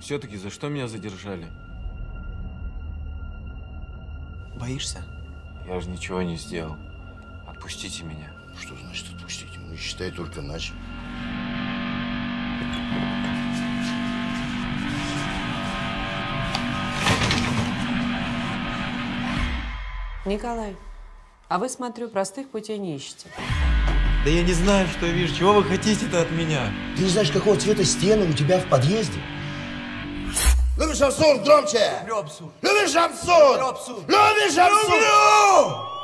Все-таки за что меня задержали? Боишься? Я же ничего не сделал. Отпустите меня. Что значит отпустить? Ну, считай только начал. Николай, а вы, смотрю, простых путей не ищете. Да я не знаю, что я вижу. Чего вы хотите-то от меня? Ты не знаешь, какого цвета стены у тебя в подъезде? Lubisz absurd, gromcie! Lubisz absurd! Lubisz absurd! Lubisz absurd!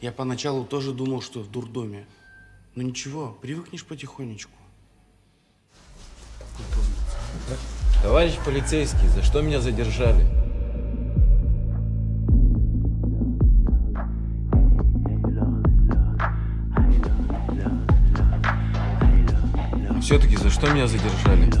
Я поначалу тоже думал, что в дурдоме. Но ничего, привыкнешь потихонечку. Товарищ полицейский, за что меня задержали? Все-таки за что меня задержали?